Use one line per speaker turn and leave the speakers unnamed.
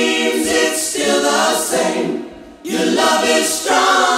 seems it's still the same. Your love is strong.